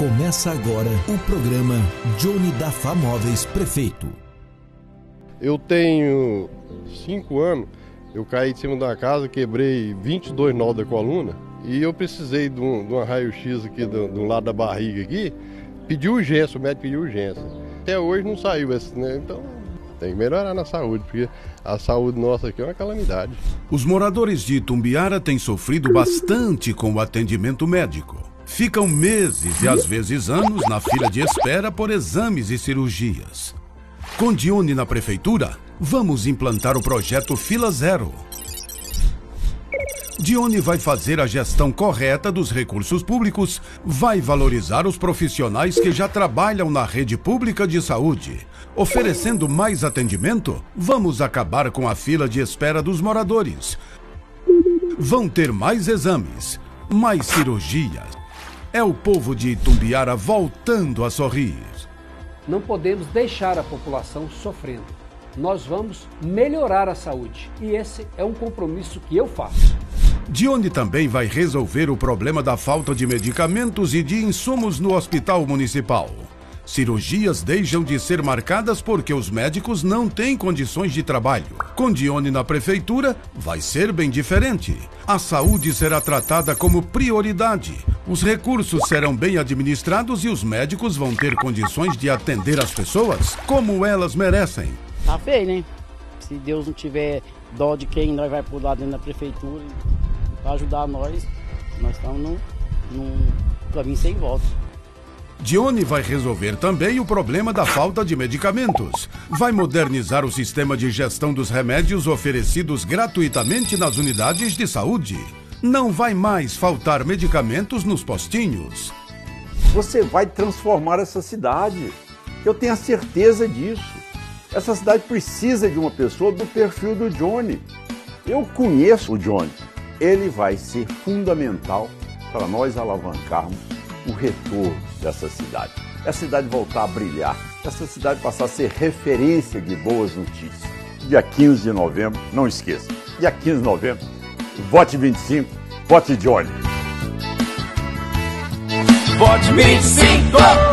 Começa agora o programa Johnny da Famóveis Prefeito. Eu tenho cinco anos, eu caí de cima da casa, quebrei 22 nós da coluna e eu precisei de um, de um raio-x aqui do, do lado da barriga aqui, pedi urgência, o médico pediu urgência. Até hoje não saiu esse, né? Então tem que melhorar na saúde, porque a saúde nossa aqui é uma calamidade. Os moradores de Itumbiara têm sofrido bastante com o atendimento médico. Ficam meses e às vezes anos na fila de espera por exames e cirurgias. Com Dione na prefeitura, vamos implantar o projeto Fila Zero. Dione vai fazer a gestão correta dos recursos públicos, vai valorizar os profissionais que já trabalham na rede pública de saúde. Oferecendo mais atendimento, vamos acabar com a fila de espera dos moradores. Vão ter mais exames, mais cirurgias. É o povo de Itumbiara voltando a sorrir. Não podemos deixar a população sofrendo. Nós vamos melhorar a saúde e esse é um compromisso que eu faço. Dione também vai resolver o problema da falta de medicamentos e de insumos no hospital municipal. Cirurgias deixam de ser marcadas porque os médicos não têm condições de trabalho. Com Dione na prefeitura, vai ser bem diferente. A saúde será tratada como prioridade. Os recursos serão bem administrados e os médicos vão ter condições de atender as pessoas como elas merecem. Tá feio, né? Se Deus não tiver dó de quem nós vai lá dentro da prefeitura para ajudar nós, nós estamos num, num caminho sem volta. Dione vai resolver também o problema da falta de medicamentos. Vai modernizar o sistema de gestão dos remédios oferecidos gratuitamente nas unidades de saúde. Não vai mais faltar medicamentos nos postinhos. Você vai transformar essa cidade. Eu tenho a certeza disso. Essa cidade precisa de uma pessoa do perfil do Johnny. Eu conheço o Johnny. Ele vai ser fundamental para nós alavancarmos o retorno dessa cidade. Essa cidade voltar a brilhar, essa cidade passar a ser referência de boas notícias. Dia 15 de novembro, não esqueça, dia 15 de novembro, vote 25, vote Johnny. Vote 25!